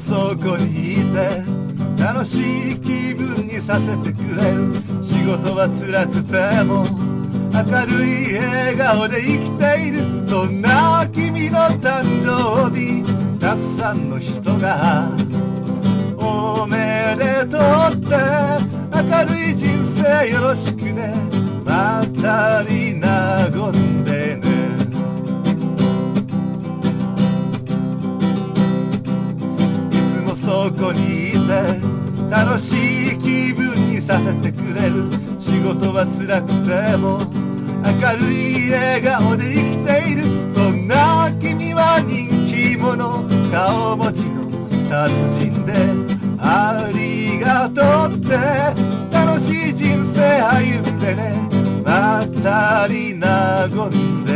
そこにいて楽しい気分にさせてくれる。仕事は辛くても明るい笑顔で生きている。そんな君の誕生日たくさんの人がおめでとうって明るい人生よろしくね。こにいて楽しい気分にさせてくれる。仕事は辛くても明るい笑顔で生きている。そんな君は人気者。顔文字の達人でありがとうって。楽しい人生歩んでね。まったり和んで